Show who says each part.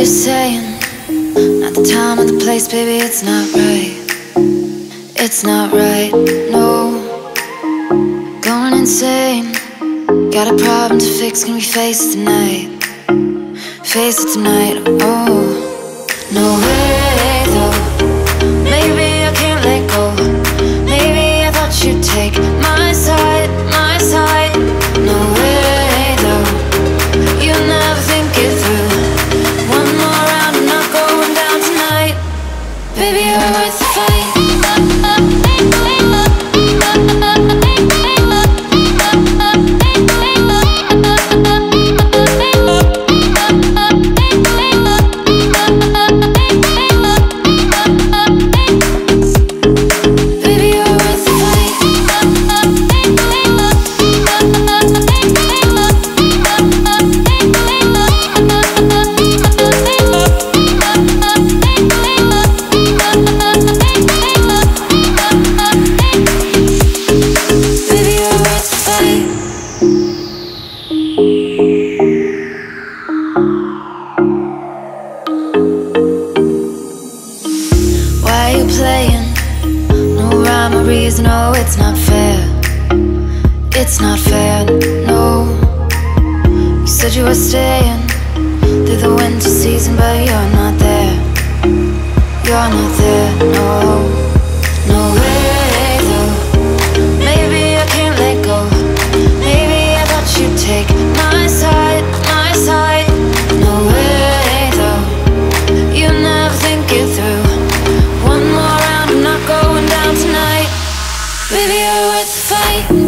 Speaker 1: are saying? Not the time or the place, baby, it's not right. It's not right, no. Going insane. Got a problem to fix, can we face it tonight? Face it tonight, oh. No way, Baby, you're Why you playing? No rhyme or reason, no, it's not fair. It's not fair, no. You said you were staying Through the winter season, but you're not there. You're not there Baby, you're worth the fight.